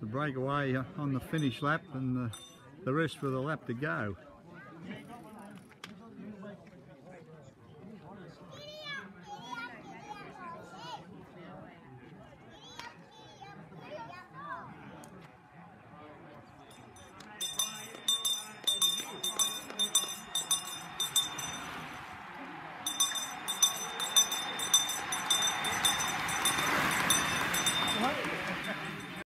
the breakaway on the finish lap and the, the rest for the lap to go.